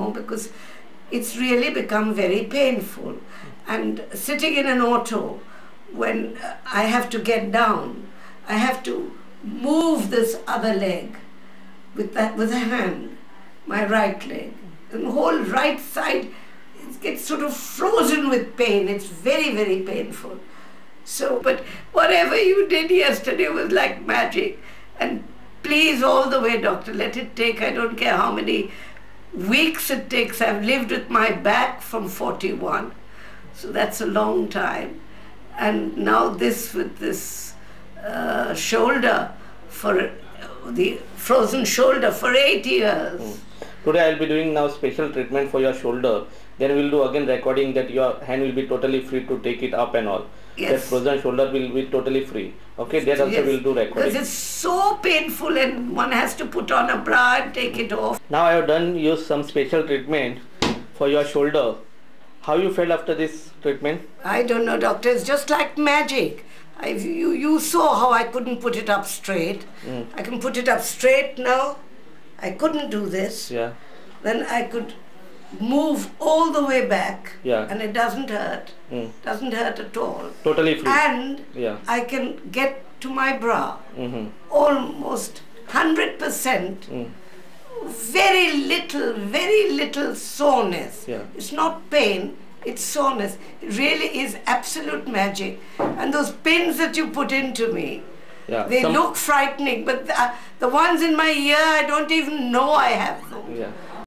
anymore because it's really become very painful. And sitting in an auto, when uh, I have to get down, I have to move this other leg with that with a hand, my right leg. And the whole right side it gets sort of frozen with pain. It's very, very painful. So, but whatever you did yesterday was like magic. And please, all the way, doctor, let it take, I don't care how many weeks it takes. I've lived with my back from 41. So that's a long time. And now this with this uh, shoulder for the frozen shoulder for eight years. Today I'll be doing now special treatment for your shoulder. Then we'll do again recording that your hand will be totally free to take it up and all. That Yes. frozen shoulder will be totally free. Okay, that also Yes. will do Because recording. it's so painful and one has to put on a bra and take it off. Now I have done use some special treatment for your shoulder. How you felt after this treatment? I don't know, doctor. It's just like magic. I, you, you saw how I couldn't put it up straight. Mm. I can put it up straight now. I couldn't do this. Yeah. Then I could move all the way back. Yeah. And it doesn't hurt. Mm. Doesn't hurt at all. Totally free. And Yeah. I can get to my bra Mm-hmm. almost 100%. Mm. very little, very little soreness. Yeah. It's not pain, it's soreness. It really is absolute magic. And those pins that you put into me, Yeah. they look frightening, but the, the ones in my ear, I don't even know I have them. Yeah.